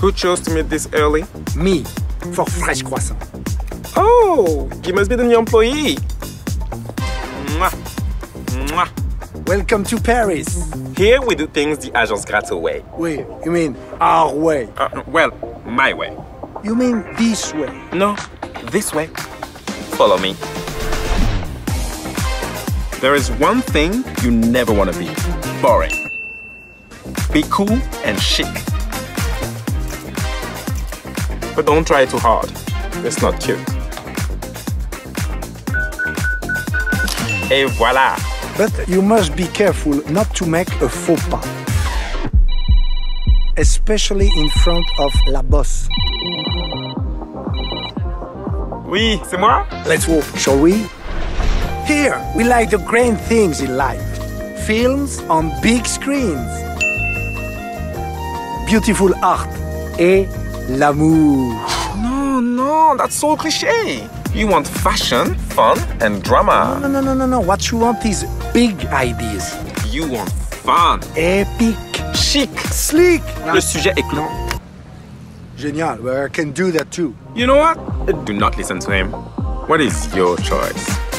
Who chose to meet this early? Me, for fresh croissant. Oh, you must be the new employee. Mwah. Mwah. Welcome to Paris. Here we do things the Agence Grateau way. Wait, you mean our way? Uh, well, my way. You mean this way? No, this way. Follow me. There is one thing you never want to be boring. Be cool and chic. But don't try too hard. It's not cute. Et voilà. But you must be careful not to make a faux pas. Especially in front of la boss. Oui, c'est moi. Let's walk, shall we? Here, we like the grand things in life. Films on big screens. Beautiful art. Et l'amour. No, no, that's so cliché. You want fashion, fun, and drama. No, no, no, no, no. What you want is big ideas. You want fun, Epic. chic. Sleek. Le sujet est clos. Génial. Well, I can do that too. You know what? Do not listen to him. What is your choice?